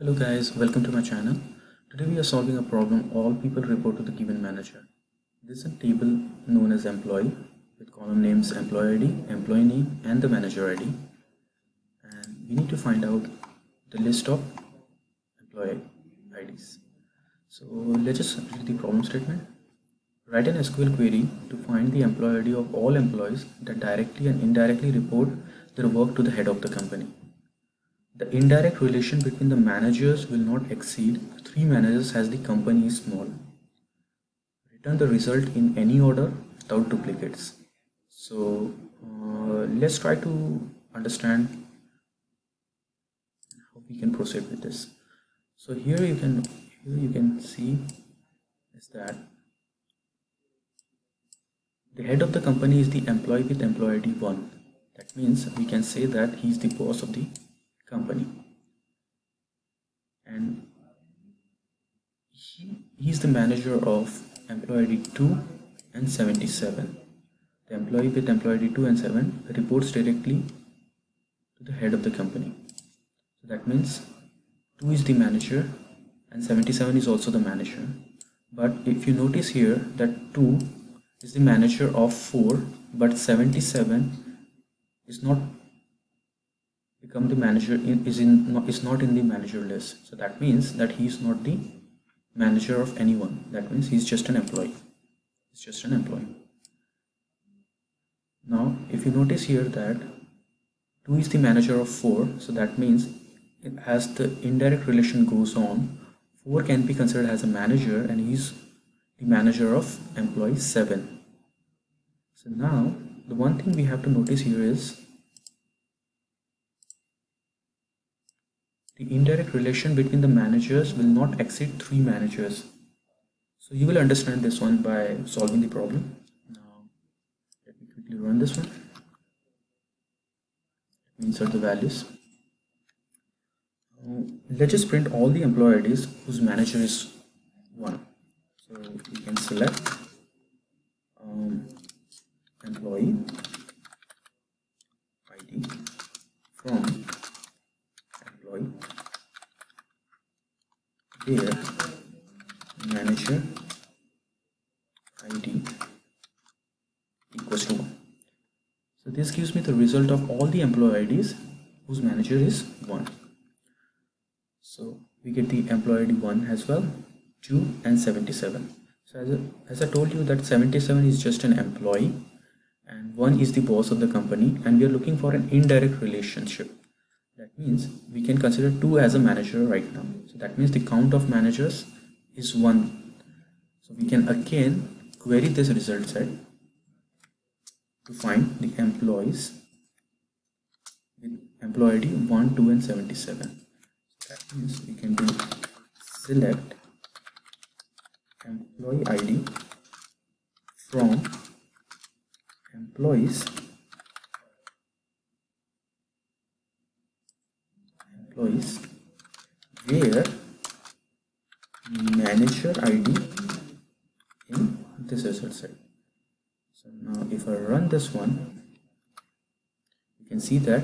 Hello guys, welcome to my channel. Today we are solving a problem all people report to the given manager. This is a table known as employee with column names employee ID, employee name and the manager ID. And we need to find out the list of employee IDs. So let's just read the problem statement. Write an SQL query to find the employee ID of all employees that directly and indirectly report their work to the head of the company. The indirect relation between the managers will not exceed three managers as the company is small. Return the result in any order without duplicates. So uh, let's try to understand how we can proceed with this. So here you can here you can see is that the head of the company is the employee with employee ID 1. That means we can say that he is the boss of the company. And he, he's the manager of employee 2 and 77 the employee with employee 2 and 7 reports directly to the head of the company. So that means 2 is the manager and 77 is also the manager. But if you notice here that 2 is the manager of 4 but 77 is not become the manager in, is in is not in the manager list. So that means that he is not the manager of anyone. That means he's just an employee. He's just an employee. Now if you notice here that 2 is the manager of 4 so that means as the indirect relation goes on 4 can be considered as a manager and he's the manager of employee 7 so now the one thing we have to notice here is the indirect relation between the managers will not exceed three managers. So you will understand this one by solving the problem. Now let me quickly run this one. Insert the values. Uh, let's just print all the employee IDs whose manager is 1. So we can select um, employee ID from employee here. Manager id equals to 1 so this gives me the result of all the employee IDs whose manager is 1 so we get the employee ID 1 as well 2 and 77 so as, as I told you that 77 is just an employee and 1 is the boss of the company and we are looking for an indirect relationship that means we can consider 2 as a manager right now. So that means the count of managers is 1. So we can again query this result set to find the employees with employee ID 1, 2 and 77. So that means we can do select employee ID from employees employees where manager id in this result set so now if i run this one you can see that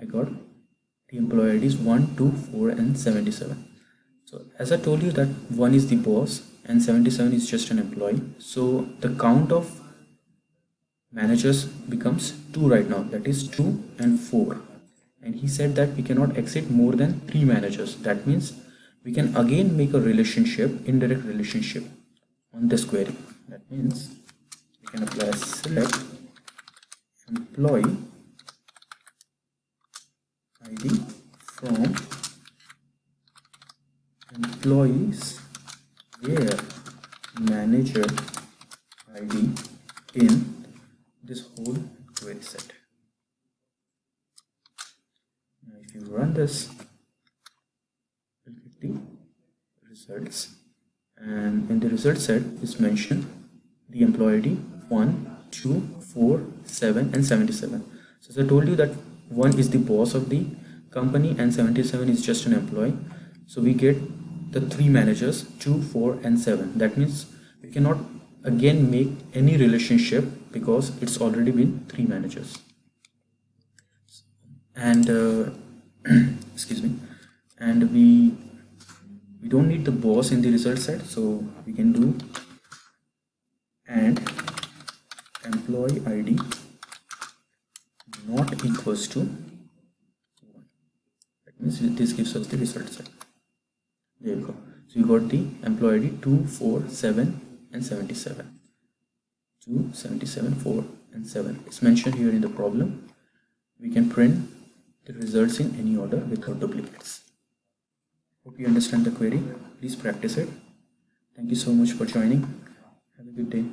i got the employee IDs 1 2 4 and 77 so as i told you that one is the boss and 77 is just an employee. So the count of managers becomes 2 right now. That is 2 and 4 and he said that we cannot exit more than three managers. That means we can again make a relationship indirect relationship on this query that means we can apply select employee id from employees where manager id in this whole query set if run this you'll get the results. And in the result set is mentioned the employee ID 1 2 4 7 and 77 so as I told you that 1 is the boss of the company and 77 is just an employee. So we get the three managers 2 4 and 7 that means we cannot again make any relationship because it's already been three managers. And uh, excuse me. And we we don't need the boss in the result set so we can do and employee id not equals to 1 that means this gives us the result set there you go. So you got the employee id 2 4 7 and 77 2 77 4 and 7 it's mentioned here in the problem. We can print the results in any order without duplicates. Hope you understand the query. Please practice it. Thank you so much for joining. Have a good day